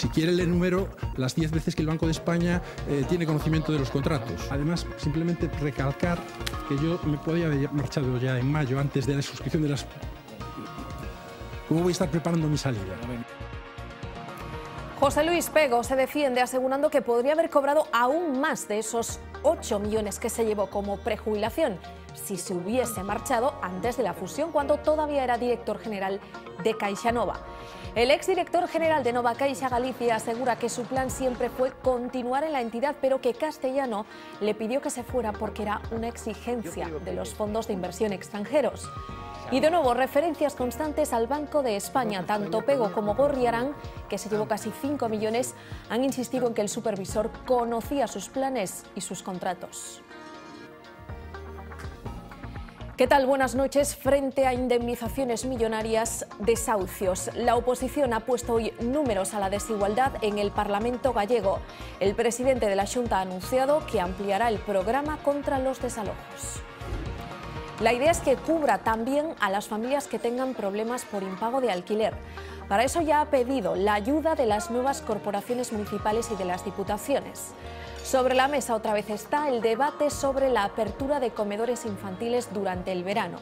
Si quiere le número las 10 veces que el Banco de España eh, tiene conocimiento de los contratos. Además, simplemente recalcar que yo me podía haber marchado ya en mayo antes de la suscripción de las... ¿Cómo voy a estar preparando mi salida? José Luis Pego se defiende asegurando que podría haber cobrado aún más de esos 8 millones que se llevó como prejubilación si se hubiese marchado antes de la fusión cuando todavía era director general de CaixaNova. El exdirector general de Nova Caixa Galicia asegura que su plan siempre fue continuar en la entidad, pero que Castellano le pidió que se fuera porque era una exigencia de los fondos de inversión extranjeros. Y de nuevo, referencias constantes al Banco de España. Tanto Pego como Gorriarán, que se llevó casi 5 millones, han insistido en que el supervisor conocía sus planes y sus contratos. ¿Qué tal? Buenas noches. Frente a indemnizaciones millonarias, desahucios. La oposición ha puesto hoy números a la desigualdad en el Parlamento gallego. El presidente de la Junta ha anunciado que ampliará el programa contra los desalojos. La idea es que cubra también a las familias que tengan problemas por impago de alquiler. Para eso ya ha pedido la ayuda de las nuevas corporaciones municipales y de las diputaciones. Sobre la mesa otra vez está el debate sobre la apertura de comedores infantiles durante el verano.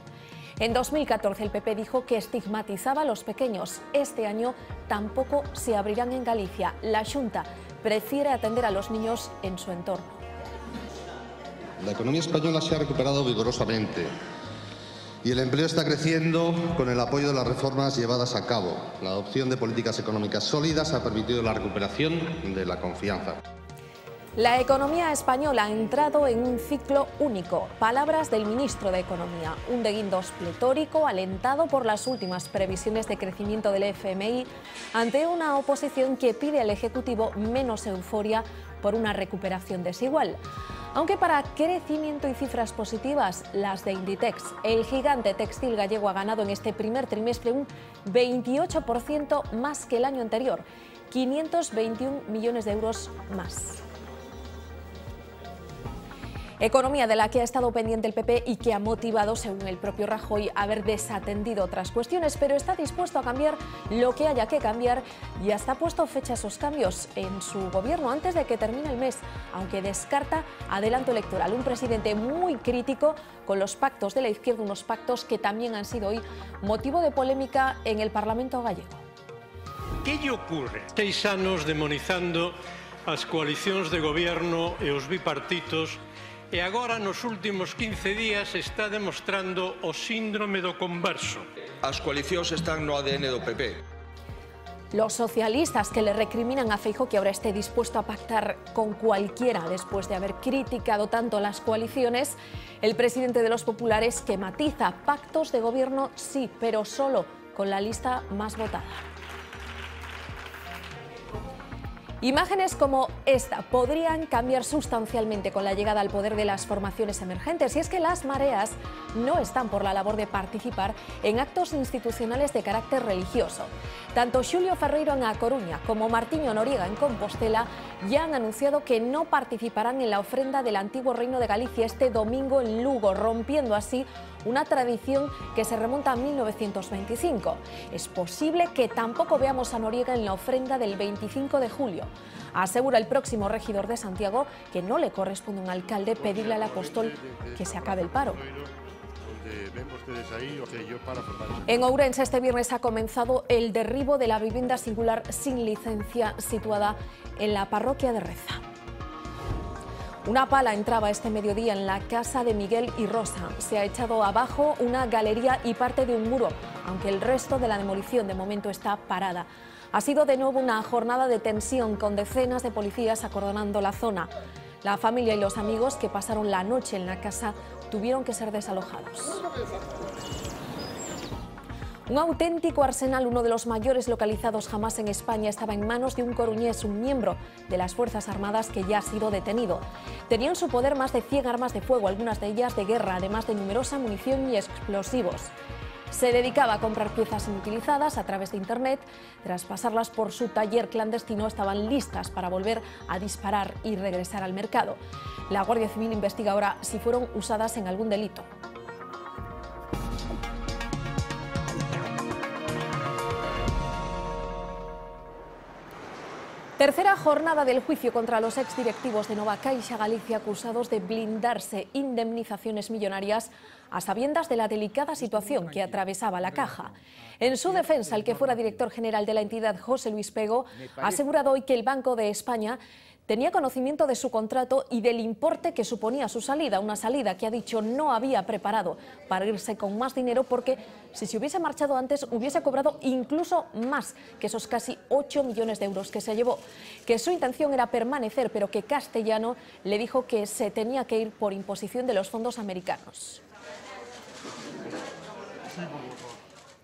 En 2014 el PP dijo que estigmatizaba a los pequeños. Este año tampoco se abrirán en Galicia. La Junta prefiere atender a los niños en su entorno. La economía española se ha recuperado vigorosamente y el empleo está creciendo con el apoyo de las reformas llevadas a cabo. La adopción de políticas económicas sólidas ha permitido la recuperación de la confianza. La economía española ha entrado en un ciclo único. Palabras del ministro de Economía. Un de guindos pletórico alentado por las últimas previsiones de crecimiento del FMI ante una oposición que pide al Ejecutivo menos euforia por una recuperación desigual. Aunque para crecimiento y cifras positivas, las de Inditex, el gigante textil gallego ha ganado en este primer trimestre un 28% más que el año anterior, 521 millones de euros más. Economía de la que ha estado pendiente el PP y que ha motivado, según el propio Rajoy, haber desatendido otras cuestiones, pero está dispuesto a cambiar lo que haya que cambiar y hasta ha puesto fecha esos cambios en su gobierno antes de que termine el mes, aunque descarta adelanto electoral. Un presidente muy crítico con los pactos de la izquierda, unos pactos que también han sido hoy motivo de polémica en el Parlamento gallego. ¿Qué ocurre? Seis anos demonizando as coalicións de gobierno e os bipartitos e agora nos últimos 15 días está demostrando o síndrome do converso. As coalicións están no ADN do PP. Los socialistas que le recriminan a Feijo que ahora esté dispuesto a pactar con cualquiera después de haber criticado tanto las coaliciones, el presidente de los populares que matiza pactos de gobierno sí, pero solo con la lista más votada. Imágenes como esta podrían cambiar sustancialmente con la llegada al poder de las formaciones emergentes y es que las mareas no están por la labor de participar en actos institucionales de carácter religioso. Tanto Julio Ferreiro en A Coruña como Martiño Noriega en Compostela ya han anunciado que no participarán en la ofrenda del antiguo Reino de Galicia este domingo en Lugo, rompiendo así una tradición que se remonta a 1925. Es posible que tampoco veamos a Noriega en la ofrenda del 25 de julio. Asegura el próximo regidor de Santiago que no le corresponde a un alcalde pedirle al apóstol que se acabe el paro. En Ourense este viernes ha comenzado el derribo de la vivienda singular sin licencia situada en la parroquia de Reza. Una pala entraba este mediodía en la casa de Miguel y Rosa. Se ha echado abajo una galería y parte de un muro, aunque el resto de la demolición de momento está parada. Ha sido de nuevo una jornada de tensión con decenas de policías acordonando la zona. La familia y los amigos que pasaron la noche en la casa tuvieron que ser desalojados. Un auténtico arsenal, uno de los mayores localizados jamás en España, estaba en manos de un coruñés, un miembro de las Fuerzas Armadas que ya ha sido detenido. Tenía en su poder más de 100 armas de fuego, algunas de ellas de guerra, además de numerosa munición y explosivos. Se dedicaba a comprar piezas inutilizadas a través de Internet. Tras pasarlas por su taller clandestino, estaban listas para volver a disparar y regresar al mercado. La Guardia Civil investiga ahora si fueron usadas en algún delito. Tercera jornada del juicio contra los exdirectivos de Nova Caixa Galicia acusados de blindarse indemnizaciones millonarias a sabiendas de la delicada situación que atravesaba la caja. En su defensa, el que fuera director general de la entidad, José Luis Pego, ha asegurado hoy que el Banco de España tenía conocimiento de su contrato y del importe que suponía su salida, una salida que ha dicho no había preparado para irse con más dinero porque si se hubiese marchado antes hubiese cobrado incluso más que esos casi 8 millones de euros que se llevó, que su intención era permanecer pero que Castellano le dijo que se tenía que ir por imposición de los fondos americanos.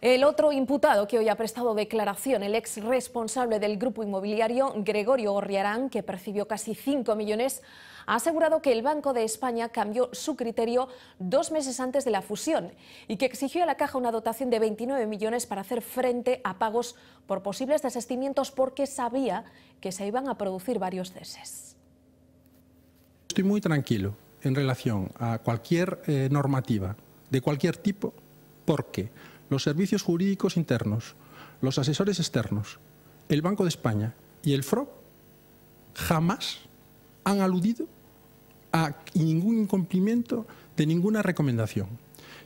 El otro imputado que hoy ha prestado declaración, el ex responsable del grupo inmobiliario Gregorio Gorriarán, que percibió casi 5 millones, ha asegurado que el Banco de España cambió su criterio dos meses antes de la fusión y que exigió a la caja una dotación de 29 millones para hacer frente a pagos por posibles desestimientos porque sabía que se iban a producir varios ceses. Estoy muy tranquilo en relación a cualquier eh, normativa de cualquier tipo porque los servicios jurídicos internos, los asesores externos, el Banco de España y el FRO jamás han aludido a ningún incumplimiento de ninguna recomendación.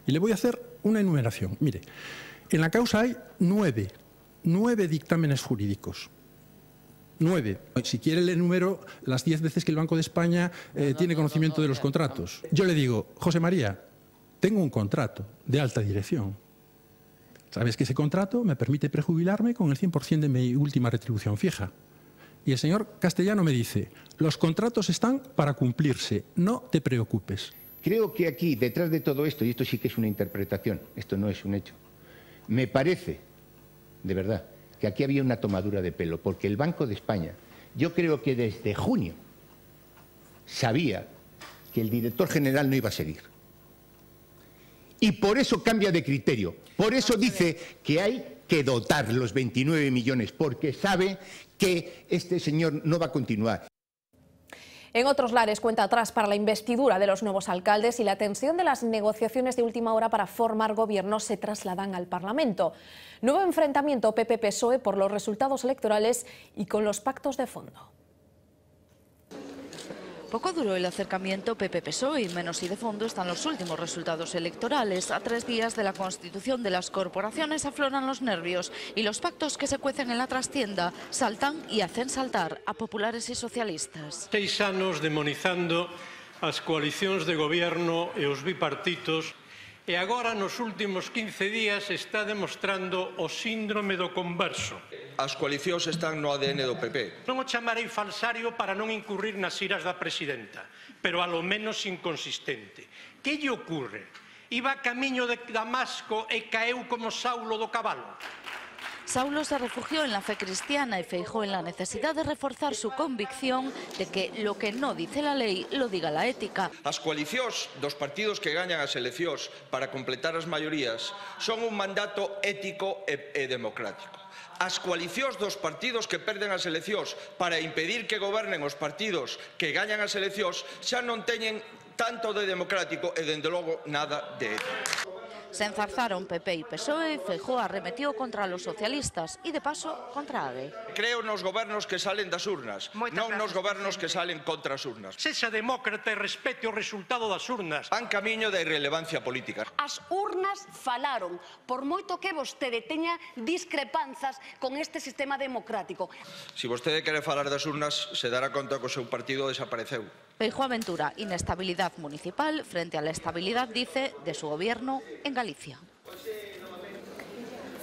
Y le voy a hacer una enumeración. Mire, en la causa hay nueve, nueve dictámenes jurídicos. Nueve. Si quiere le enumero las diez veces que el Banco de España eh, tiene conocimiento de los contratos. Yo le digo, José María, tengo un contrato de alta dirección Sabes que ese contrato me permite prejubilarme con el 100% de mi última retribución fija. Y el señor Castellano me dice, los contratos están para cumplirse, no te preocupes. Creo que aquí, detrás de todo esto, y esto sí que es una interpretación, esto no es un hecho, me parece, de verdad, que aquí había una tomadura de pelo, porque el Banco de España, yo creo que desde junio sabía que el director general no iba a seguir. Y por eso cambia de criterio. Por eso dice que hay que dotar los 29 millones, porque sabe que este señor no va a continuar. En otros lares cuenta atrás para la investidura de los nuevos alcaldes y la tensión de las negociaciones de última hora para formar gobierno se trasladan al Parlamento. Nuevo enfrentamiento PP-PSOE por los resultados electorales y con los pactos de fondo. Poco duró el acercamiento PP-PSOE y menos y de fondo están los últimos resultados electorales. A tres días de la constitución de las corporaciones afloran los nervios y los pactos que se cuecen en la trastienda saltan y hacen saltar a populares y socialistas. Seis anos demonizando as coalicións de goberno e os bipartitos e agora nos últimos 15 días está demostrando o síndrome do converso. As coalicións están no ADN do PP. Non o chamarei falsario para non incurrir nas iras da presidenta, pero a lo menos inconsistente. Que lle ocurre? Iba camiño de Damasco e caeu como Saulo do cabalo. Saulo se refugió en la fe cristiana y feijó en la necesidad de reforzar su convicción de que lo que no dice la lei lo diga la ética. As coalicións dos partidos que gañan as eleccións para completar as maiorías son un mandato ético e, e democrático. As coalicións dos partidos que perden as eleccións para impedir que gobernen os partidos que gañan as eleccións xa non teñen tanto de democrático e, dende logo, nada de ético. Se enzarzaron PP y PSOE Feijó Feijóo arremetiu contra los socialistas e, de paso, contra ADE. Creo nos gobernos que salen das urnas, Moitas non gracias, nos gobernos que salen contra as urnas. Sexa demócrata e respete o resultado das urnas. Van camiño da irrelevancia política. As urnas falaron, por moito que vostede teña discrepanzas con este sistema democrático. Si vostede quere falar das urnas, se dará conta que o seu partido desapareceu. Feijó aventura inestabilidad municipal frente a la estabilidad, dice, de su gobierno en Galicia.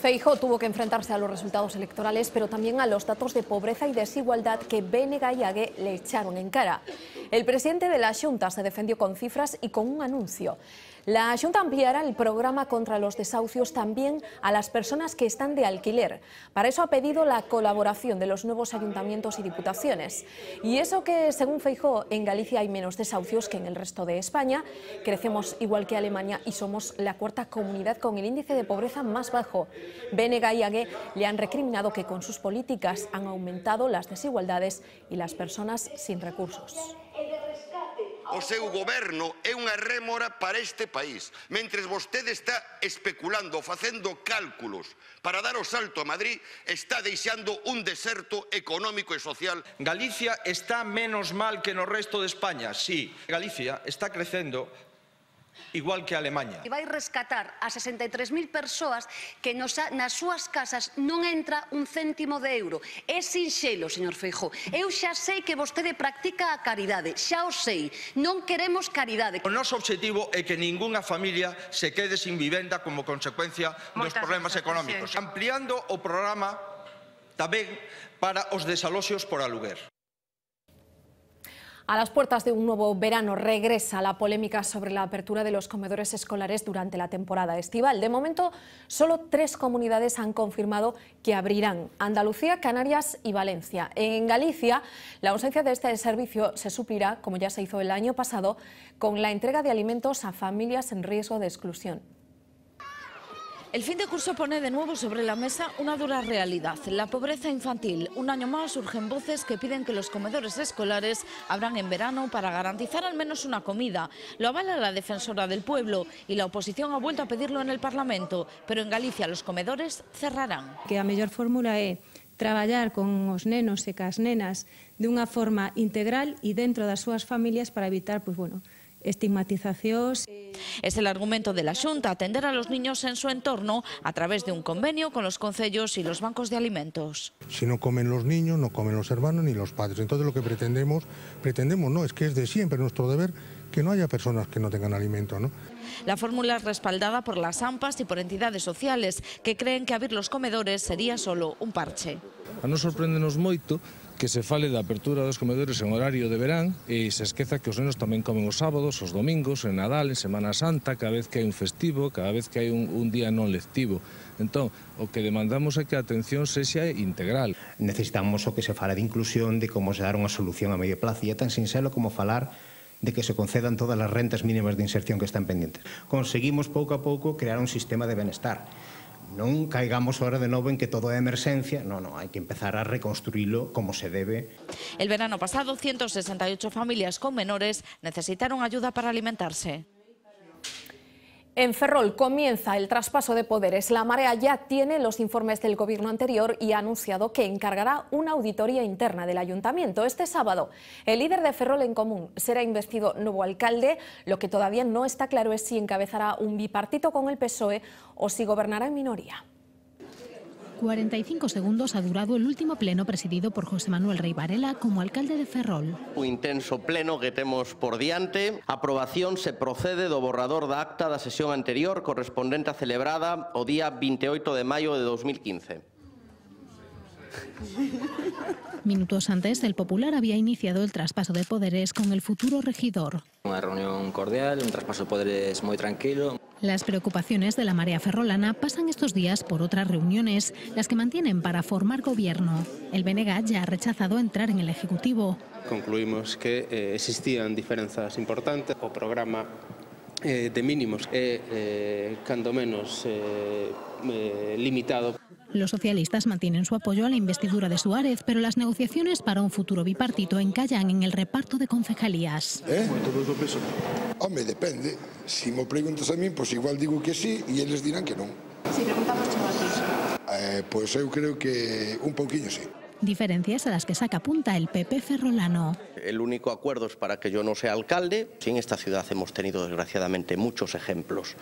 Feijó tuvo que enfrentarse a los resultados electorales, pero también a los datos de pobreza y desigualdad que Bénega y le echaron en cara. El presidente de la Junta se defendió con cifras y con un anuncio. La Junta ampliará el programa contra los desahucios también a las personas que están de alquiler. Para eso ha pedido la colaboración de los nuevos ayuntamientos y diputaciones. Y eso que, según Feijó, en Galicia hay menos desahucios que en el resto de España. Crecemos igual que Alemania y somos la cuarta comunidad con el índice de pobreza más bajo. Benega y Ague le han recriminado que con sus políticas han aumentado las desigualdades y las personas sin recursos. o seu goberno é unha rémora para este país. Mentres vostede está especulando, facendo cálculos para dar o salto a Madrid, está deixando un deserto económico e social. Galicia está menos mal que no resto de España, sí. Galicia está crecendo igual que a Alemanha. E vai rescatar a 63.000 persoas que nos, nas súas casas non entra un céntimo de euro. É sinxelo, señor Feijó. Eu xa sei que vostede practica a caridade, xa o sei. Non queremos caridade. O noso obxectivo é que ningunha familia se quede sin vivenda como consecuencia Moitas dos problemas económicos. Ampliando o programa tamén para os desaloxos por aluguer. A las puertas de un nuevo verano regresa la polémica sobre la apertura de los comedores escolares durante la temporada estival. De momento, solo tres comunidades han confirmado que abrirán, Andalucía, Canarias y Valencia. En Galicia, la ausencia de este servicio se suplirá, como ya se hizo el año pasado, con la entrega de alimentos a familias en riesgo de exclusión. El fin de curso pone de nuevo sobre la mesa una dura realidad, la pobreza infantil. Un año más surgen voces que piden que los comedores escolares abran en verano para garantizar al menos una comida. Lo avala la defensora del pueblo y la oposición ha vuelto a pedirlo en el Parlamento, pero en Galicia los comedores cerrarán. Que a mellor fórmula é traballar con os nenos e cas nenas de unha forma integral e dentro das súas familias para evitar, pois, bueno, estigmatizacións. Es el argumento de la Xunta atender a los niños en su entorno a través de un convenio con los concellos y los bancos de alimentos. Si no comen los niños, no comen los hermanos ni los padres. Entonces lo que pretendemos, pretendemos no, es que es de siempre nuestro deber que no haya personas que no tengan alimento. ¿no? La fórmula es respaldada por las AMPAs y por entidades sociales que creen que abrir los comedores sería solo un parche. A nos sorprendenos moito que se fale da apertura dos comedores en horario de verán e se esqueza que os nenos tamén comen os sábados, os domingos, en Nadal, en Semana Santa, cada vez que hai un festivo, cada vez que hai un, un día non lectivo. Entón, o que demandamos é que a atención sexa integral. Necesitamos o que se fala de inclusión, de como se dar unha solución a medio plazo, e é tan sincero como falar de que se concedan todas as rentas mínimas de inserción que están pendientes. Conseguimos pouco a pouco crear un sistema de benestar non caigamos ahora de novo en que todo é emerxencia, non, non, hai que empezar a reconstruílo como se debe. El verano pasado, 168 familias con menores necesitaron ayuda para alimentarse. En Ferrol comienza el traspaso de poderes. La Marea ya tiene los informes del gobierno anterior y ha anunciado que encargará una auditoría interna del ayuntamiento. Este sábado, el líder de Ferrol en Común será investido nuevo alcalde. Lo que todavía no está claro es si encabezará un bipartito con el PSOE o si gobernará en minoría. 45 segundos ha durado el último pleno presidido por José Manuel Rey Varela como alcalde de Ferrol. O intenso pleno que temos por diante. Aprobación se procede do borrador da acta da sesión anterior correspondente a celebrada o día 28 de maio de 2015. Minutos antes, el Popular había iniciado el traspaso de poderes con el futuro regidor. Unha reunión cordial, un traspaso de poderes moi tranquilo. Las preocupaciones de la marea ferrolana pasan estos días por otras reuniones, las que mantienen para formar gobierno. El BNG ya ha rechazado entrar en el Ejecutivo. Concluimos que eh, existían diferenzas importantes. O programa eh, de mínimos é, eh, cando menos, eh, eh, limitado. Los socialistas mantienen su apoyo a la investidura de Suárez, pero las negociaciones para un futuro bipartito encallan en el reparto de concejalías. Eh? Home, depende. Si me preguntas a mí, pues igual digo que sí e eles dirán que non. Si preguntamos eh, Pois eu creo que un pouquiño sí. Diferencias a las que saca punta el PP ferrolano. El único acuerdo es para que yo no sea alcalde. Sí, en esta ciudad hemos tenido desgraciadamente muchos ejemplos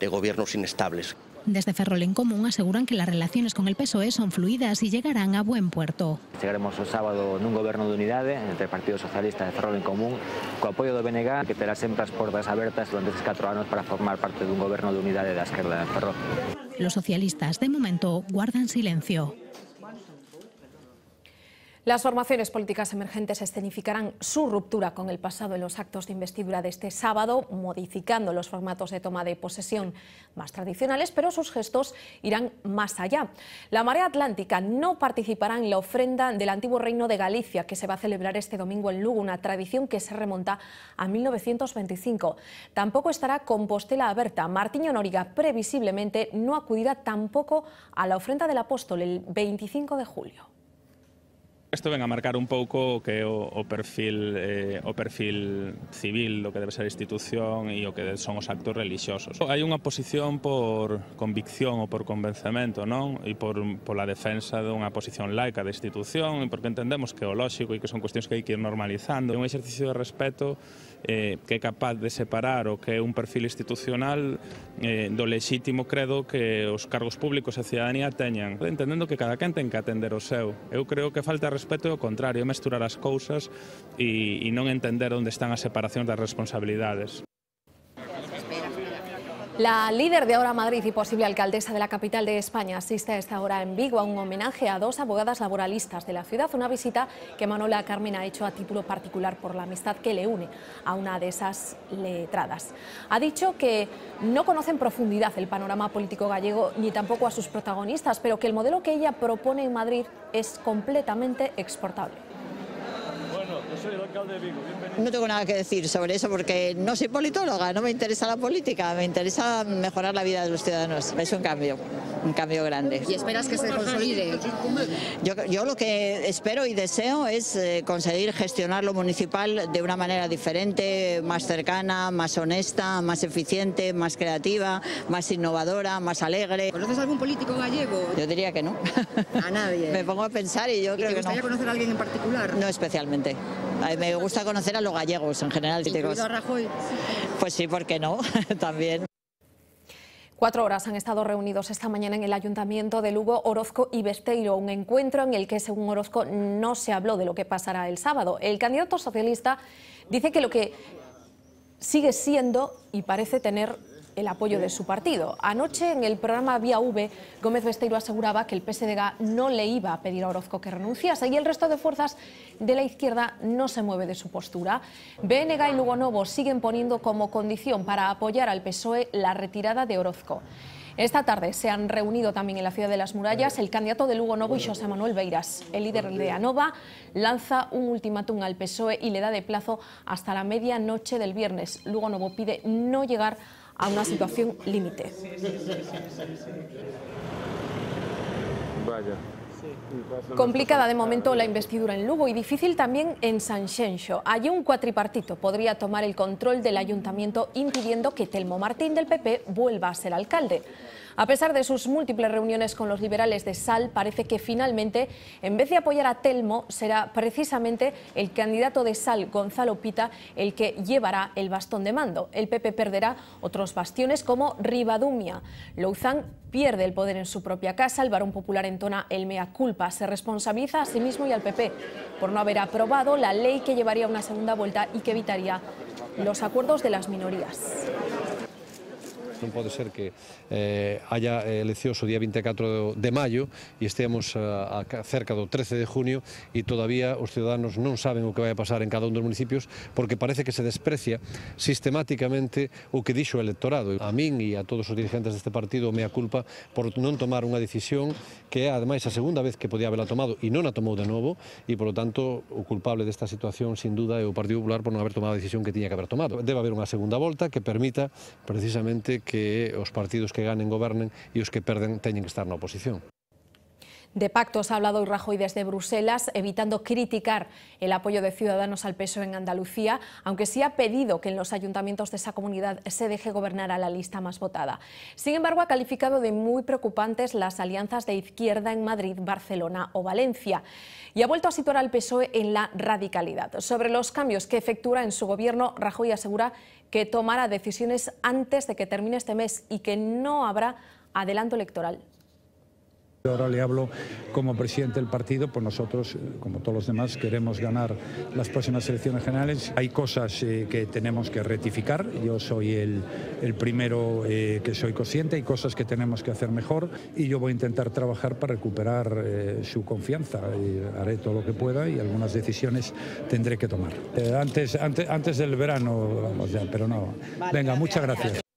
de gobiernos inestables. Desde Ferrol en Común aseguran que las relaciones con el PSOE son fluidas y llegarán a buen puerto. Chegaremos o sábado nun goberno de unidade entre o Partido Socialista e Ferrol en Común co apoio do BNG que terá sempre as portas abertas durante estes 4 anos para formar parte dun goberno de unidade da esquerda de Ferrol. Los socialistas de momento guardan silencio. Las formaciones políticas emergentes escenificarán su ruptura con el pasado en los actos de investidura de este sábado, modificando los formatos de toma de posesión más tradicionales, pero sus gestos irán más allá. La Marea Atlántica no participará en la ofrenda del antiguo Reino de Galicia, que se va a celebrar este domingo en Lugo, una tradición que se remonta a 1925. Tampoco estará Compostela Aberta. Martiño Noriga previsiblemente no acudirá tampoco a la ofrenda del apóstol el 25 de julio. Isto ven a marcar un pouco o que é o, o perfil eh, o perfil civil do que debe ser a institución e o que son os actos religiosos. Hai unha posición por convicción ou por convencemento, non? E por pola defensa dunha posición laica da institución, porque entendemos que é o lóxico e que son cuestións que hai que ir normalizando. É un exercicio de respeto eh, que é capaz de separar o que é un perfil institucional eh, do lexítimo credo que os cargos públicos e a cidadanía teñan, entendendo que cada quen ten que atender o seu. Eu creo que falta respeto e o contrario, é mesturar as cousas e, e non entender onde están as separacións das responsabilidades. La líder de Ahora Madrid y posible alcaldesa de la capital de España asiste a esta hora en Vigo a un homenaje a dos abogadas laboralistas de la ciudad, una visita que Manola Carmen ha hecho a título particular por la amistad que le une a una de esas letradas. Ha dicho que no conoce en profundidad el panorama político gallego ni tampoco a sus protagonistas, pero que el modelo que ella propone en Madrid es completamente exportable. No tengo nada que decir sobre eso porque no soy politóloga, no me interesa la política, me interesa mejorar la vida de los ciudadanos. Es un cambio, un cambio grande. ¿Y esperas que se consolide? Yo, yo lo que espero y deseo es eh, conseguir gestionar lo municipal de una manera diferente, más cercana, más honesta, más eficiente, más creativa, más innovadora, más alegre. ¿Conoces algún político gallego? Yo diría que no. A nadie. me pongo a pensar y yo ¿Y creo te que no. gustaría conocer a alguien en particular? No especialmente. A mí Me gusta conocer a los gallegos en general. ¿Incluido a Rajoy? Pues sí, ¿por qué no? También. Cuatro horas han estado reunidos esta mañana en el Ayuntamiento de Lugo, Orozco y Besteiro, un encuentro en el que, según Orozco, no se habló de lo que pasará el sábado. El candidato socialista dice que lo que sigue siendo y parece tener el apoyo de su partido. Anoche en el programa Vía V, Gómez Besteiro aseguraba que el PSDG no le iba a pedir a Orozco que renunciase y el resto de fuerzas de la izquierda no se mueve de su postura. BNG y Lugo Novo siguen poniendo como condición para apoyar al PSOE la retirada de Orozco. Esta tarde se han reunido también en la ciudad de las murallas el candidato de Lugo Novo y José Manuel Beiras. El líder de ANOVA lanza un ultimátum al PSOE y le da de plazo hasta la medianoche del viernes. Lugo Novo pide no llegar a una situación límite. Vaya. Complicada de momento la investidura en Lugo y difícil también en Sanxenxo. Allí un cuatripartito podría tomar el control del ayuntamiento impidiendo que Telmo Martín del PP vuelva a ser alcalde. A pesar de sus múltiples reuniones con los liberales de Sal, parece que finalmente, en vez de apoyar a Telmo, será precisamente el candidato de Sal, Gonzalo Pita, el que llevará el bastón de mando. El PP perderá otros bastiones como Ribadumia. Louzán pierde el poder en su propia casa, el Barón Popular entona el mea culpa, se responsabiliza a sí mismo y al PP por no haber aprobado la ley que llevaría una segunda vuelta y que evitaría los acuerdos de las minorías. non pode ser que eh, haya eleccións o día 24 de maio e esteamos eh, a, a cerca do 13 de junio e todavía os ciudadanos non saben o que vai a pasar en cada un dos municipios porque parece que se desprecia sistemáticamente o que dixo o electorado. A min e a todos os dirigentes deste partido mea culpa por non tomar unha decisión que é ademais a segunda vez que podía haberla tomado e non a tomou de novo e polo tanto o culpable desta situación sin duda é o Partido Popular por non haber tomado a decisión que tiña que haber tomado. Debe haber unha segunda volta que permita precisamente que os partidos que ganen gobernen e os que perden teñen que estar na oposición. De pactos ha hablado hoy Rajoy desde Bruselas, evitando criticar el apoyo de Ciudadanos al PSOE en Andalucía, aunque sí ha pedido que en los ayuntamientos de esa comunidad se deje gobernar a la lista más votada. Sin embargo, ha calificado de muy preocupantes las alianzas de izquierda en Madrid, Barcelona o Valencia y ha vuelto a situar al PSOE en la radicalidad. Sobre los cambios que efectúa en su gobierno, Rajoy asegura que tomará decisiones antes de que termine este mes y que no habrá adelanto electoral. Ahora le hablo como presidente del partido, pues nosotros, eh, como todos los demás, queremos ganar las próximas elecciones generales. Hay cosas eh, que tenemos que rectificar, yo soy el, el primero eh, que soy consciente, hay cosas que tenemos que hacer mejor y yo voy a intentar trabajar para recuperar eh, su confianza. Haré todo lo que pueda y algunas decisiones tendré que tomar. Antes, antes, antes del verano, vamos ya, pero no. Venga, muchas gracias.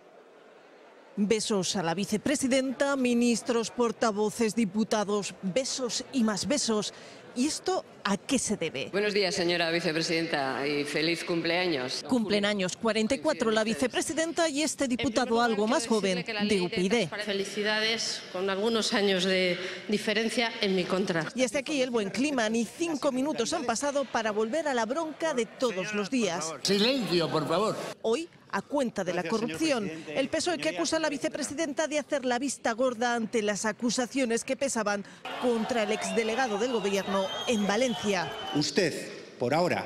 Besos a la vicepresidenta, ministros, portavoces, diputados, besos y más besos. ¿Y esto a qué se debe? Buenos días, señora vicepresidenta, y feliz cumpleaños. Cumplen años 44 la vicepresidenta y este diputado algo más joven de UPyD. Felicidades, con algunos años de diferencia en mi contra. Y hasta aquí el buen clima. Ni cinco minutos han pasado para volver a la bronca de todos los días. Silencio, por favor. Hoy a cuenta de la corrupción. El PSOE que acusa a la vicepresidenta de hacer la vista gorda ante las acusaciones que pesaban contra el exdelegado del gobierno en Valencia. Usted, por ahora,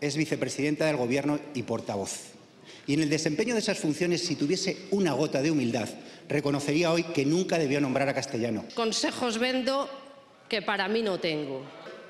es vicepresidenta del gobierno y portavoz. Y en el desempeño de esas funciones, si tuviese una gota de humildad, reconocería hoy que nunca debió nombrar a Castellano. Consejos vendo que para mí no tengo.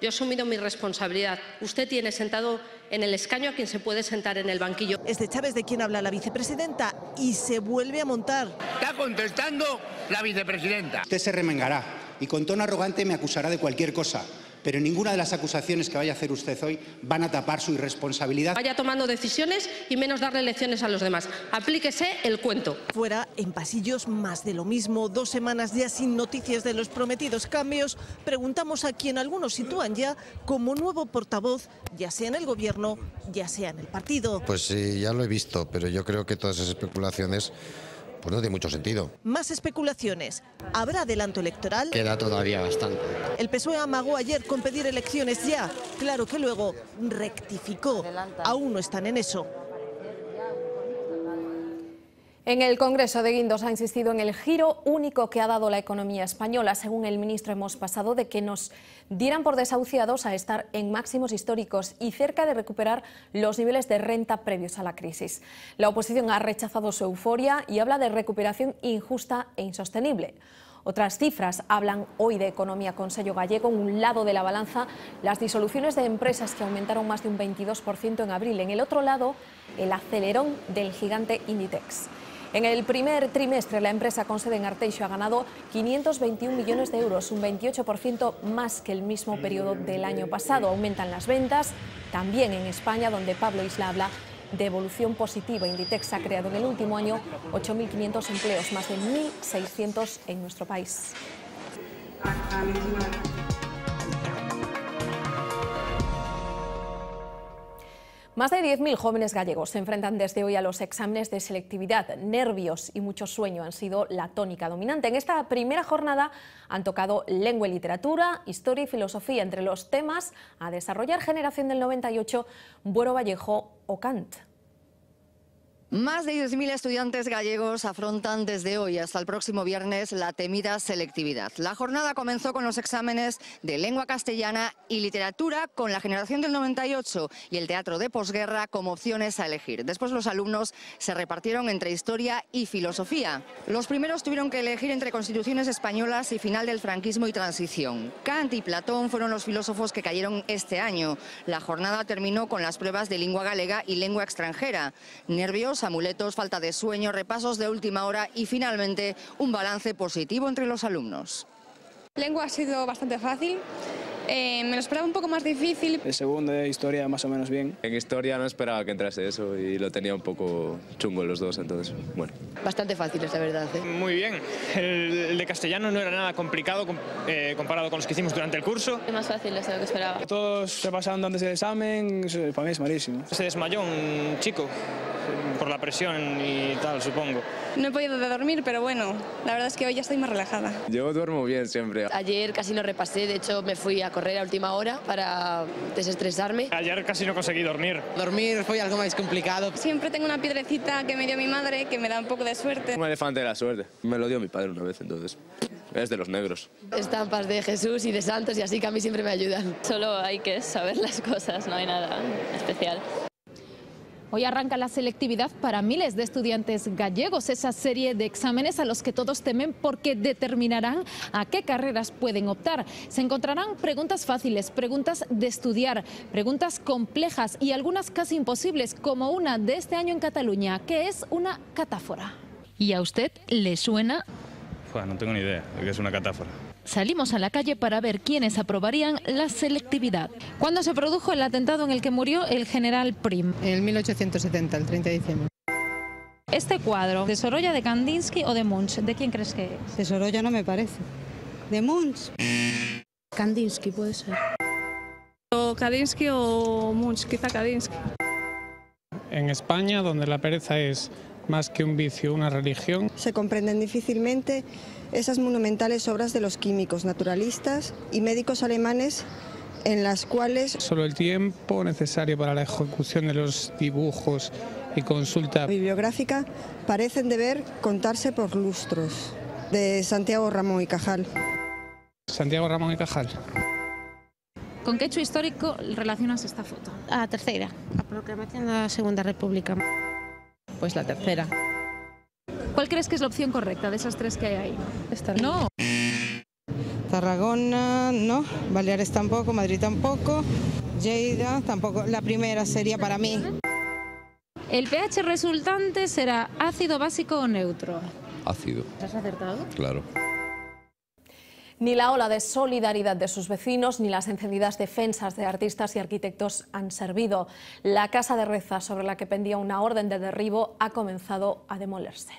Yo he asumido mi responsabilidad. Usted tiene sentado en el escaño a quien se puede sentar en el banquillo. Es de Chávez de quien habla la vicepresidenta y se vuelve a montar. Está contestando la vicepresidenta. Usted se remengará y con tono arrogante me acusará de cualquier cosa pero ninguna de las acusaciones que vaya a hacer usted hoy van a tapar su irresponsabilidad. Vaya tomando decisiones y menos darle lecciones a los demás. Aplíquese el cuento. Fuera, en pasillos, más de lo mismo. Dos semanas ya sin noticias de los prometidos cambios. Preguntamos a quien algunos sitúan ya como nuevo portavoz, ya sea en el gobierno, ya sea en el partido. Pues sí, ya lo he visto, pero yo creo que todas esas especulaciones pues no tiene mucho sentido. Más especulaciones. ¿Habrá adelanto electoral? Queda todavía bastante. El PSOE amagó ayer con pedir elecciones ya. Claro que luego rectificó. Aún no están en eso. En el Congreso de Guindos ha insistido en el giro único que ha dado la economía española. Según el ministro, hemos pasado de que nos dieran por desahuciados a estar en máximos históricos y cerca de recuperar los niveles de renta previos a la crisis. La oposición ha rechazado su euforia y habla de recuperación injusta e insostenible. Otras cifras hablan hoy de economía con sello gallego. En un lado de la balanza, las disoluciones de empresas que aumentaron más de un 22% en abril. En el otro lado, el acelerón del gigante Inditex. En el primer trimestre, la empresa con sede en Arteixo ha ganado 521 millones de euros, un 28% más que el mismo periodo del año pasado. Aumentan las ventas, también en España, donde Pablo Isla habla de evolución positiva. Inditex ha creado en el último año 8.500 empleos, más de 1.600 en nuestro país. Más de 10.000 jóvenes gallegos se enfrentan desde hoy a los exámenes de selectividad. Nervios y mucho sueño han sido la tónica dominante. En esta primera jornada han tocado lengua y literatura, historia y filosofía entre los temas a desarrollar generación del 98, Buero Vallejo o Kant. Más de 10.000 estudiantes gallegos afrontan desde hoy hasta el próximo viernes la temida selectividad. La jornada comenzó con los exámenes de lengua castellana y literatura con la generación del 98 y el teatro de posguerra como opciones a elegir. Después los alumnos se repartieron entre historia y filosofía. Los primeros tuvieron que elegir entre constituciones españolas y final del franquismo y transición. Kant y Platón fueron los filósofos que cayeron este año. La jornada terminó con las pruebas de lengua galega y lengua extranjera. Nervios amuletos, falta de sueño, repasos de última hora y finalmente un balance positivo entre los alumnos. Lengua ha sido bastante fácil. Eh, me lo esperaba un poco más difícil. El segundo de historia más o menos bien. En historia no esperaba que entrase eso y lo tenía un poco chungo los dos, entonces bueno. Bastante fácil, la verdad. ¿eh? Muy bien. El, de castellano no era nada complicado eh, comparado con los que hicimos durante el curso. Es más fácil de lo que esperaba. Todos se pasaron antes del examen, para mí es malísimo. Se desmayó un chico por la presión y tal, supongo. No he podido dormir, pero bueno, la verdad es que hoy ya estoy más relajada. Yo duermo bien siempre. Ayer casi no repasé, de hecho me fui a correr a última hora para desestresarme. Ayer casi no conseguí dormir. Dormir fue algo más complicado. Siempre tengo una piedrecita que me dio mi madre que me da un poco de suerte. Un elefante de la suerte. Me lo dio mi padre una vez, entonces. Es de los negros. Estampas de Jesús y de santos y así que a mí siempre me ayudan. Solo hay que saber las cosas, no hay nada especial. Hoy arranca la selectividad para miles de estudiantes gallegos, esa serie de exámenes a los que todos temen porque determinarán a qué carreras pueden optar. Se encontrarán preguntas fáciles, preguntas de estudiar, preguntas complejas y algunas casi imposibles, como una de este año en Cataluña, que es una catáfora. ¿Y a usted le suena? no tengo ni idea de qué es una catáfora. Salimos a la calle para ver quiénes aprobarían la selectividad. ¿Cuándo se produjo el atentado en el que murió el general Prim? En el 1870, el 30 de diciembre. Este cuadro, ¿de Sorolla, de Kandinsky o de Munch? ¿De quién crees que es? De Sorolla no me parece. ¿De Munch? Kandinsky puede ser. O Kandinsky o Munch, quizá Kandinsky. En España, donde la pereza es más que un vicio, una religión. Se comprenden difícilmente esas monumentales obras de los químicos, naturalistas y médicos alemanes en las cuales Solo el tiempo necesario para la ejecución de los dibujos y consulta bibliográfica parecen deber contarse por lustros. De Santiago Ramón y Cajal. Santiago Ramón y Cajal. ¿Con qué hecho histórico relacionas esta foto? A terceira, a proclamación da Segunda República. Pois la tercera. ¿Cuál crees que es la opción correcta de esas tres que hay ahí? Esta No. Tarragona, no. Baleares tampoco, Madrid tampoco. Lleida tampoco. La primera sería para mí. El pH resultante será ácido básico o neutro. Ácido, ¿Has acertado? claro. Ni la ola de solidaridad de sus vecinos ni las encendidas defensas de artistas y arquitectos han servido. La casa de reza sobre la que pendía una orden de derribo ha comenzado a demolerse.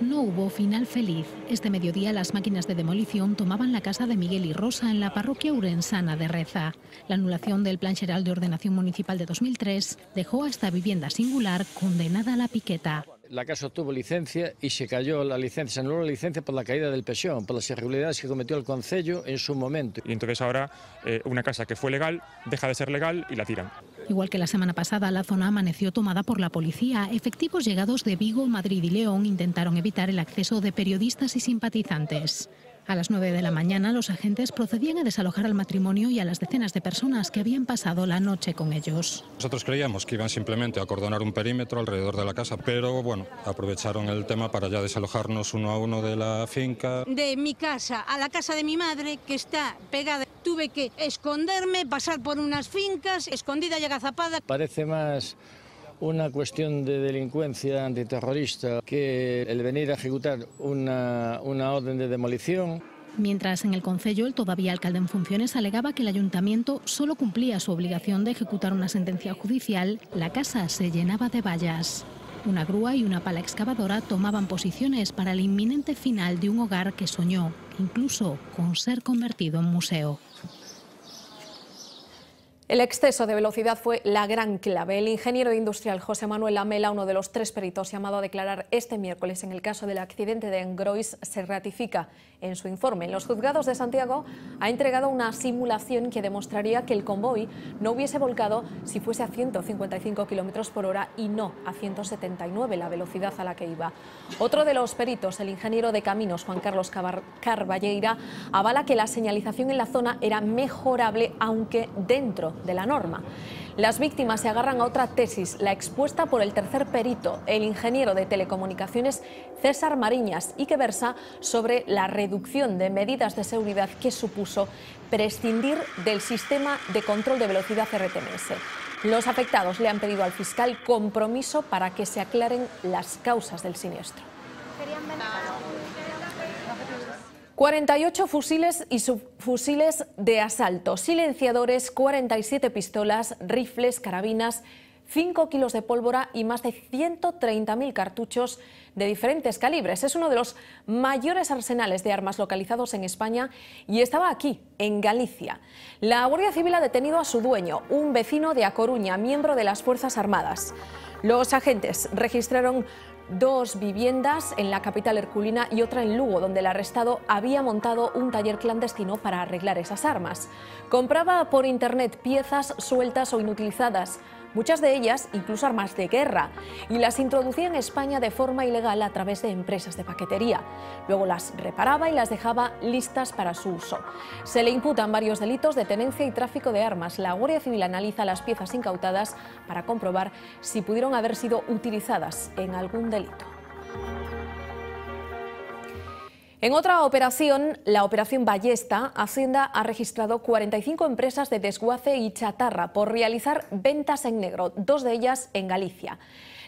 No hubo final feliz. Este mediodía las máquinas de demolición tomaban la casa de Miguel y Rosa en la parroquia urensana de Reza. La anulación del Plan General de Ordenación Municipal de 2003 dejó a esta vivienda singular condenada a la piqueta. La casa obtuvo licencia y se cayó la licencia, se anuló la licencia por la caída del pensión, por las irregularidades que cometió el Concello en su momento. Y entonces ahora eh, una casa que fue legal deja de ser legal y la tiran. Igual que la semana pasada, la zona amaneció tomada por la policía. Efectivos llegados de Vigo, Madrid y León intentaron evitar el acceso de periodistas y simpatizantes. A las 9 de la mañana, los agentes procedían a desalojar al matrimonio y a las decenas de personas que habían pasado la noche con ellos. Nosotros creíamos que iban simplemente a acordonar un perímetro alrededor de la casa, pero bueno, aprovecharon el tema para ya desalojarnos uno a uno de la finca. De mi casa a la casa de mi madre, que está pegada, tuve que esconderme, pasar por unas fincas, escondida y agazapada. Parece más una cuestión de delincuencia antiterrorista que el venir a ejecutar una, una orden de demolición. Mientras en el Concello el todavía alcalde en funciones alegaba que el ayuntamiento solo cumplía su obligación de ejecutar una sentencia judicial, la casa se llenaba de vallas. Una grúa y una pala excavadora tomaban posiciones para el inminente final de un hogar que soñó, incluso con ser convertido en museo. El exceso de velocidad fue la gran clave. El ingeniero industrial José Manuel Lamela, uno de los tres peritos llamado a declarar este miércoles en el caso del accidente de Engrois, se ratifica en su informe. Los juzgados de Santiago ha entregado una simulación que demostraría que el convoy no hubiese volcado si fuese a 155 km por hora y no a 179, la velocidad a la que iba. Otro de los peritos, el ingeniero de caminos Juan Carlos Carballeira, avala que la señalización en la zona era mejorable, aunque dentro de la norma. Las víctimas se agarran a otra tesis, la expuesta por el tercer perito, el ingeniero de telecomunicaciones César Mariñas, y que versa sobre la reducción de medidas de seguridad que supuso prescindir del sistema de control de velocidad RTMS. Los afectados le han pedido al fiscal compromiso para que se aclaren las causas del siniestro. 48 fusiles y subfusiles de asalto, silenciadores, 47 pistolas, rifles, carabinas, 5 kilos de pólvora y más de 130.000 cartuchos de diferentes calibres. Es uno de los mayores arsenales de armas localizados en España y estaba aquí, en Galicia. La Guardia Civil ha detenido a su dueño, un vecino de A Coruña, miembro de las Fuerzas Armadas. Los agentes registraron dos viviendas en la capital herculina y otra en Lugo, donde el arrestado había montado un taller clandestino para arreglar esas armas. Compraba por internet piezas sueltas o inutilizadas, muchas de ellas incluso armas de guerra, y las introducía en España de forma ilegal a través de empresas de paquetería. Luego las reparaba y las dejaba listas para su uso. Se le imputan varios delitos de tenencia y tráfico de armas. La Guardia Civil analiza las piezas incautadas para comprobar si pudieron haber sido utilizadas en algún delito. En otra operación, la operación Ballesta, Hacienda ha registrado 45 empresas de desguace y chatarra por realizar ventas en negro, dos de ellas en Galicia.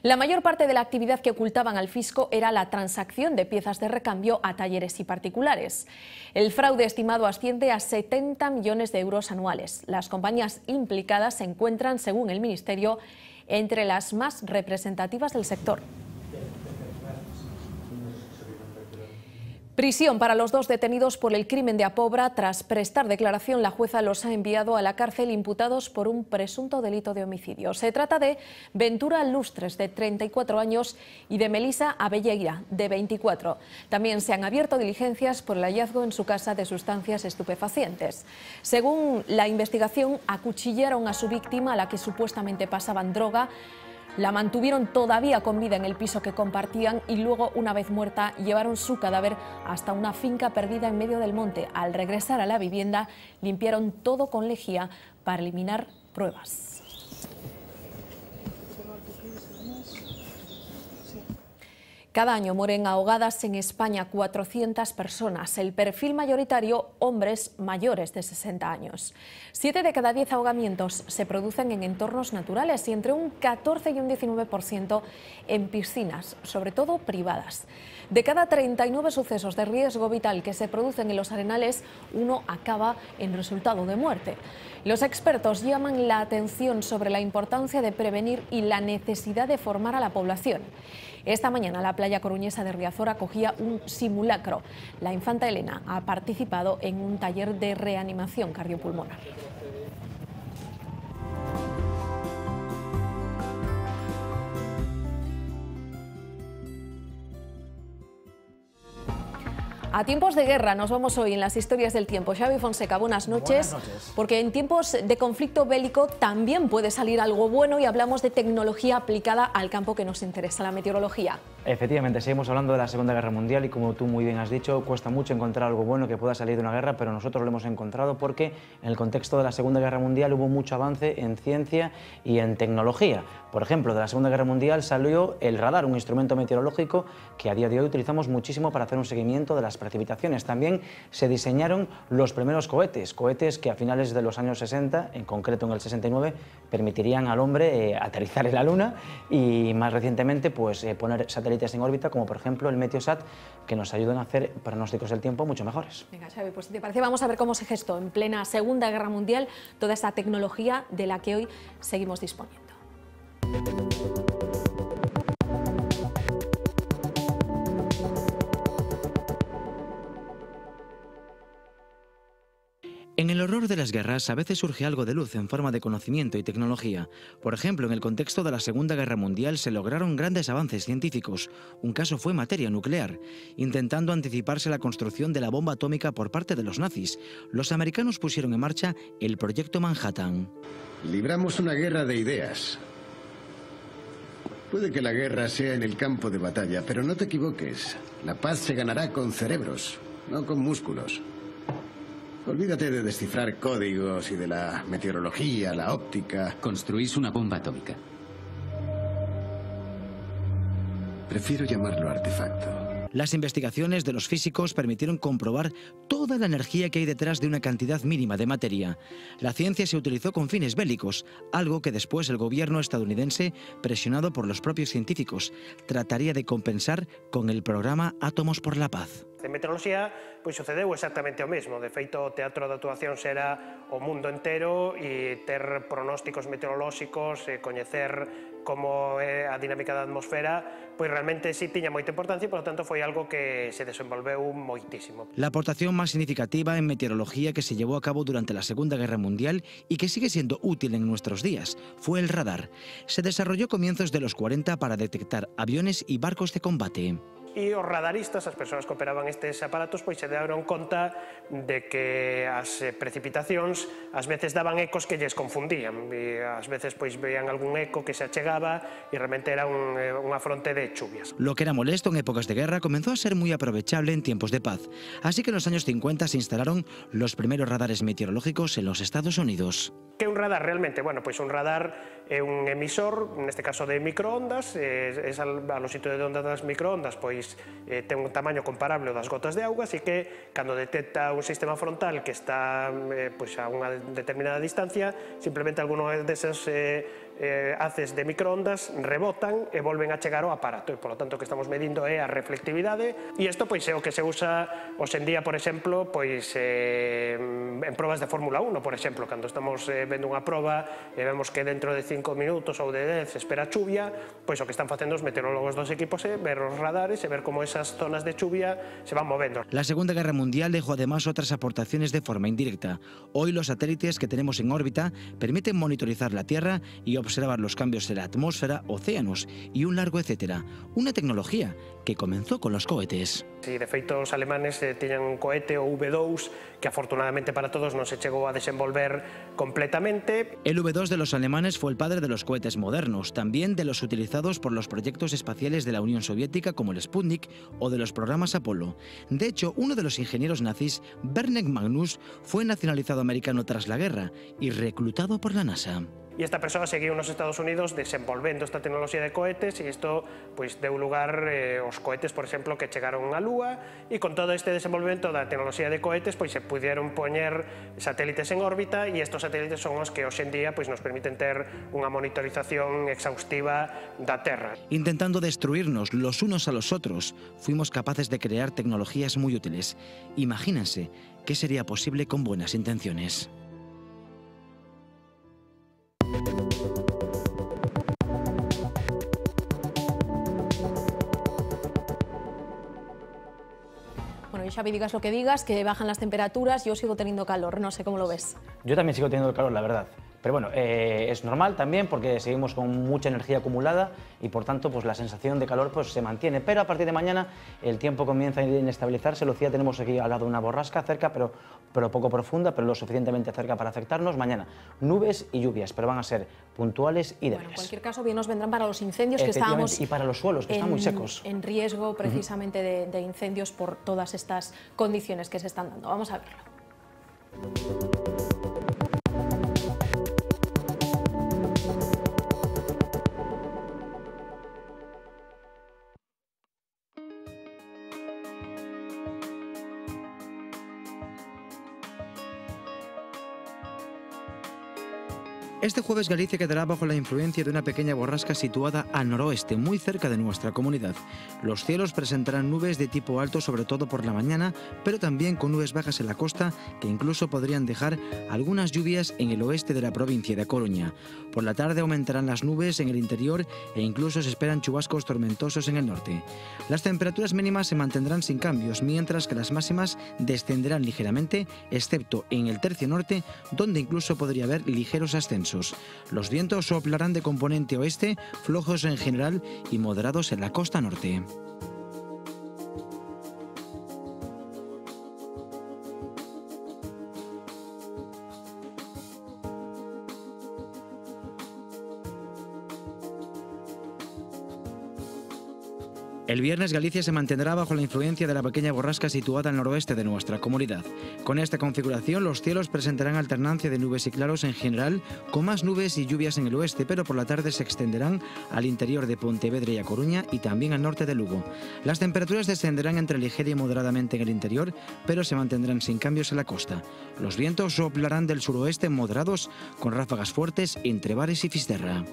La mayor parte de la actividad que ocultaban al fisco era la transacción de piezas de recambio a talleres y particulares. El fraude estimado asciende a 70 millones de euros anuales. Las compañías implicadas se encuentran, según el Ministerio, entre las más representativas del sector. Prisión para los dos detenidos por el crimen de Apobra. Tras prestar declaración, la jueza los ha enviado a la cárcel imputados por un presunto delito de homicidio. Se trata de Ventura Lustres, de 34 años, y de Melisa Abelleira, de 24. También se han abierto diligencias por el hallazgo en su casa de sustancias estupefacientes. Según la investigación, acuchillaron a su víctima, a la que supuestamente pasaban droga, la mantuvieron todavía con vida en el piso que compartían y luego, una vez muerta, llevaron su cadáver hasta una finca perdida en medio del monte. Al regresar a la vivienda, limpiaron todo con lejía para eliminar pruebas. Cada año mueren ahogadas en España 400 personas, el perfil mayoritario hombres mayores de 60 años. Siete de cada diez ahogamientos se producen en entornos naturales y entre un 14 y un 19% en piscinas, sobre todo privadas. De cada 39 sucesos de riesgo vital que se producen en los arenales, uno acaba en resultado de muerte. Los expertos llaman la atención sobre la importancia de prevenir y la necesidad de formar a la población. Esta mañana la playa coruñesa de Riazor acogía un simulacro. La infanta Elena ha participado en un taller de reanimación cardiopulmonar. A tiempos de guerra nos vamos hoy en las historias del tiempo. Xavi Fonseca, buenas noches, Buenas noches. Porque en tiempos de conflicto bélico también puede salir algo bueno y hablamos de tecnología aplicada al campo que nos interesa, la meteorología. Efectivamente, seguimos hablando de la Segunda Guerra Mundial y como tú muy bien has dicho, cuesta mucho encontrar algo bueno que pueda salir de una guerra, pero nosotros lo hemos encontrado porque en el contexto de la Segunda Guerra Mundial hubo mucho avance en ciencia y en tecnología. Por ejemplo, de la Segunda Guerra Mundial salió el radar, un instrumento meteorológico que a día de hoy utilizamos muchísimo para hacer un seguimiento de las precipitaciones. También se diseñaron los primeros cohetes, cohetes que a finales de los años 60, en concreto en el 69, permitirían al hombre eh, aterrizar en la Luna y más recientemente pues, eh, poner satélites en órbita, como por ejemplo el Meteosat, que nos ayudan a hacer pronósticos del tiempo mucho mejores. Venga, Xavi, pues si te parece vamos a ver cómo se gestó en plena Segunda Guerra Mundial toda esa tecnología de la que hoy seguimos disponiendo. En el horror de las guerras a veces surge algo de luz en forma de conocimiento y tecnología. Por ejemplo, en el contexto de la Segunda Guerra Mundial se lograron grandes avances científicos. Un caso fue materia nuclear. Intentando anticiparse la construcción de la bomba atómica por parte de los nazis, los americanos pusieron en marcha el Proyecto Manhattan. Libramos una guerra de ideas. Puede que la guerra sea en el campo de batalla, pero no te equivoques. La paz se ganará con cerebros, no con músculos. Olvídate de descifrar códigos y de la meteorología, la óptica. Construís una bomba atómica. Prefiero llamarlo artefacto. Las investigaciones de los físicos permitieron comprobar toda la energía que hay detrás de una cantidad mínima de materia. La ciencia se utilizó con fines bélicos, algo que después el gobierno estadounidense, presionado por los propios científicos, trataría de compensar con el programa Átomos por la Paz. En meteoroloxía pois sucedeu exactamente o mesmo. De feito, o teatro de actuación era o mundo entero e ter pronósticos meteorolóxicos e coñecer como é a dinámica da atmosfera, pois realmente sí tiña moita importancia e, por lo tanto, foi algo que se desenvolveu moitísimo. La aportación más significativa en meteorología que se llevó a cabo durante la Segunda Guerra Mundial y que sigue siendo útil en nuestros días fue el radar. Se desarrolló comienzos de los 40 para detectar aviones y barcos de combate. E os radaristas, as persoas que operaban estes aparatos, pois se deron conta de que as eh, precipitacións ás veces daban ecos que lles confundían. E ás veces pois veían algún eco que se achegaba e realmente era un, eh, unha fronte de chuvias. Lo que era molesto en épocas de guerra comenzó a ser muy aprovechable en tiempos de paz. Así que en los años 50 se instalaron los primeros radares meteorológicos en los Estados Unidos. Que un radar realmente? Bueno, pois un radar é un emisor, neste caso de microondas, eh, esa, a longitud de onda das microondas pois eh, ten un tamaño comparable ao das gotas de auga, así que cando detecta un sistema frontal que está eh, pois a unha determinada distancia, simplemente alguno deses eh, eh, haces de microondas rebotan e volven a chegar ao aparato e polo tanto o que estamos medindo é a reflectividade e isto pois é o que se usa hoxendía, por exemplo, pois eh, en probas de Fórmula 1, por exemplo, cando estamos eh, vendo unha proba e vemos que dentro de 5 minutos ou de 10 espera chuvia, pois o que están facendo os meteorólogos dos equipos é ver os radares e ver como esas zonas de chuvia se van movendo. La Segunda Guerra Mundial dejó además otras aportaciones de forma indirecta. Hoy los satélites que tenemos en órbita permiten monitorizar la Tierra y observar observar los cambios en la atmósfera, océanos y un largo etcétera. Una tecnología que comenzó con los cohetes. Sí, de feito, os alemanes eh, tiñan un cohete o V2 que afortunadamente para todos non se chegou a desenvolver completamente. El V2 de los alemanes fue el padre de los cohetes modernos, también de los utilizados por los proyectos espaciales de la Unión Soviética como el Sputnik o de los programas Apolo. De hecho, uno de los ingenieros nazis, Werner Magnus, fue nacionalizado americano tras la guerra y reclutado por la NASA. E esta persoa seguiu nos Estados Unidos desenvolvendo esta tecnoloxía de cohetes e isto pois, deu lugar eh, os cohetes, por exemplo, que chegaron á Lúa e con todo este desenvolvemento da tecnoloxía de cohetes pois, se pudieron poñer satélites en órbita e estos satélites son os que hoxe en día pois, nos permiten ter unha monitorización exhaustiva da Terra. Intentando destruirnos los unos a los otros, fuimos capaces de crear tecnologías muy útiles. Imagínense qué sería posible con buenas intenciones. Xavi, digas lo que digas, que bajan las temperaturas, yo sigo teniendo calor, no sé cómo lo ves. Yo también sigo teniendo calor, la verdad. Pero bueno, eh, es normal también porque seguimos con mucha energía acumulada y por tanto pues la sensación de calor pues se mantiene. Pero a partir de mañana el tiempo comienza a inestabilizarse. Lucía, tenemos aquí al lado una borrasca cerca, pero, pero poco profunda, pero lo suficientemente cerca para afectarnos. Mañana nubes y lluvias, pero van a ser puntuales y débiles. Bueno, en cualquier caso, bien nos vendrán para los incendios que estábamos... Y para los suelos, que en, están muy secos. En riesgo precisamente de, de incendios por todas estas condiciones que se están dando. Vamos a verlo. Este jueves Galicia quedará bajo la influencia de una pequeña borrasca situada al noroeste, muy cerca de nuestra comunidad. Los cielos presentarán nubes de tipo alto, sobre todo por la mañana, pero también con nubes bajas en la costa que incluso podrían dejar algunas lluvias en el oeste de la provincia de Coruña. Por la tarde aumentarán las nubes en el interior e incluso se esperan chubascos tormentosos en el norte. Las temperaturas mínimas se mantendrán sin cambios, mientras que las máximas descenderán ligeramente, excepto en el tercio norte, donde incluso podría haber ligeros ascensos. Los vientos soplarán de componente oeste, flojos en general y moderados en la costa norte. El viernes Galicia se mantendrá bajo la influencia de la pequeña borrasca situada al noroeste de nuestra comunidad. Con esta configuración los cielos presentarán alternancia de nubes y claros en general, con más nubes y lluvias en el oeste, pero por la tarde se extenderán al interior de Pontevedra y A Coruña y también al norte de Lugo. Las temperaturas descenderán entre ligera y moderadamente en el interior, pero se mantendrán sin cambios en la costa. Los vientos soplarán del suroeste moderados, con ráfagas fuertes entre Bares y Fisterra.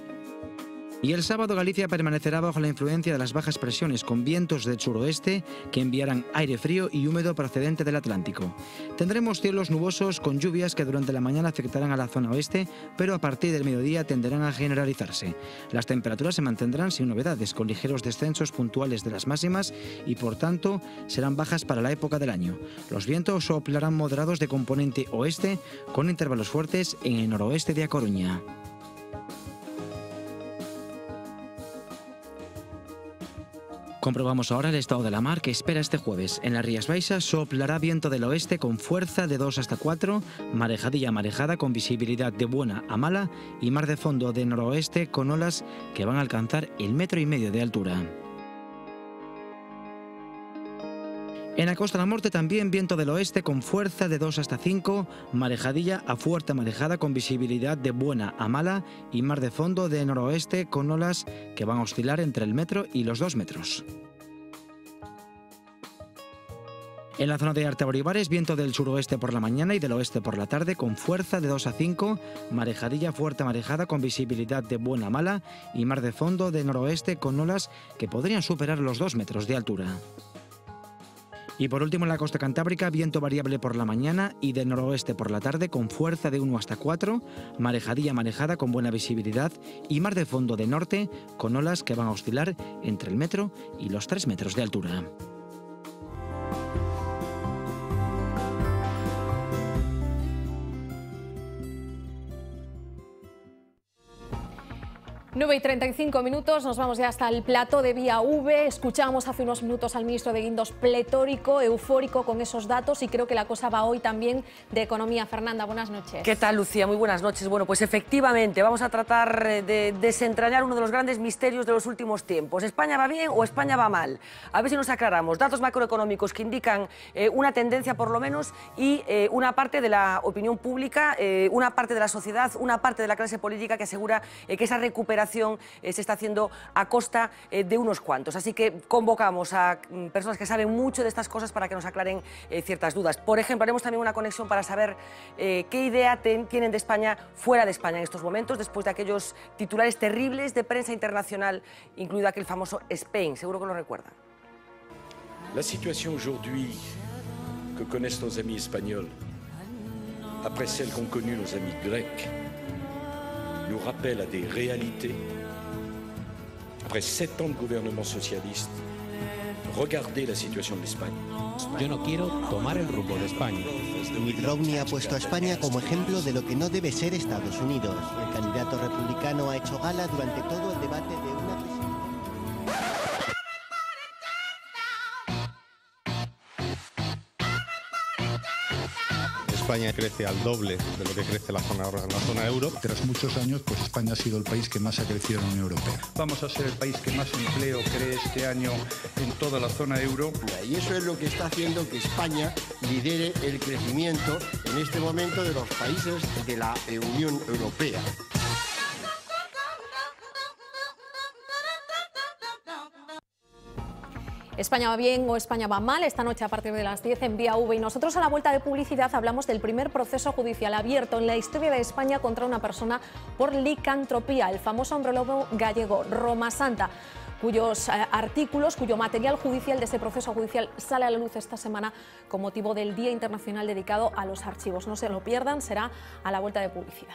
Y el sábado Galicia permanecerá bajo la influencia de las bajas presiones con vientos del suroeste que enviarán aire frío y húmedo procedente del Atlántico. Tendremos cielos nubosos con lluvias que durante la mañana afectarán a la zona oeste, pero a partir del mediodía tenderán a generalizarse. Las temperaturas se mantendrán sin novedades, con ligeros descensos puntuales de las máximas y por tanto serán bajas para la época del año. Los vientos soplarán moderados de componente oeste con intervalos fuertes en el noroeste de A Coruña. Comprobamos ahora el estado de la mar que espera este jueves. En las Rías Baixas soplará viento del oeste con fuerza de 2 hasta 4, marejadilla marejada con visibilidad de buena a mala y mar de fondo de noroeste con olas que van a alcanzar el metro y medio de altura. En la costa norte también viento del oeste con fuerza de 2 hasta 5, marejadilla a fuerte marejada con visibilidad de buena a mala y mar de fondo de noroeste con olas que van a oscilar entre el metro y los 2 metros. En la zona de Arte Orivares, viento del suroeste por la mañana y del oeste por la tarde con fuerza de 2 a 5, marejadilla fuerte marejada con visibilidad de buena a mala y mar de fondo de noroeste con olas que podrían superar los 2 metros de altura. Y por último en la costa cantábrica, viento variable por la mañana y de noroeste por la tarde con fuerza de 1 hasta 4, marejadilla manejada con buena visibilidad y mar de fondo de norte con olas que van a oscilar entre el metro y los 3 metros de altura. 9 y 35 minutos, nos vamos ya hasta el plato de Vía V. Escuchamos hace unos minutos al ministro de Guindos pletórico, eufórico con esos datos y creo que la cosa va hoy también de economía. Fernanda, buenas noches. ¿Qué tal, Lucía? Muy buenas noches. Bueno, pues efectivamente, vamos a tratar eh, de desentrañar uno de los grandes misterios de los últimos tiempos. ¿España va bien o España va mal? A ver si nos aclaramos. Datos macroeconómicos que indican eh, una tendencia, por lo menos, y eh, una parte de la opinión pública, una parte de la sociedad, una parte de la clase política que asegura que esa recuperación eh, se está haciendo a costa eh, de unos cuantos. Así que convocamos a mm, personas que saben mucho de estas cosas para que nos aclaren eh, ciertas dudas. Por ejemplo, haremos también una conexión para saber qué idea tienen de España fuera de España en estos momentos, después de aquellos titulares terribles de prensa internacional, incluido aquel famoso Spain. Seguro que lo recuerdan. La situación aujourd'hui que connaissent nos amis espagnols, après celle qu'ont connue nos amis grecs, nous rappelle à des réalités. Après sept ans de gouvernement socialiste, regardez la situation de l'Espagne. Yo no quiero tomar el rumbo de España. Mitt Romney ha puesto a España como ejemplo de lo que no debe ser Estados Unidos. El candidato republicano ha hecho gala durante todo el debate de España crece al doble de lo que crece la zona, la zona euro. Tras muchos años, pues España ha sido el país que más ha crecido en la Unión Europea. Vamos a ser el país que más empleo cree este año en toda la zona euro. Y eso es lo que está haciendo que España lidere el crecimiento en este momento de los países de la Unión Europea. España va bien o España va mal, esta noche a partir de las 10 en Vía V. Y nosotros a la vuelta de publicidad hablamos del primer proceso judicial abierto en la historia de España contra una persona por licantropía, el famoso hombre lobo gallego Roma Santa cuyos eh, artículos, cuyo material judicial de ese proceso judicial sale a la luz esta semana con motivo del Día Internacional dedicado a los archivos. No se lo pierdan, será a la vuelta de publicidad.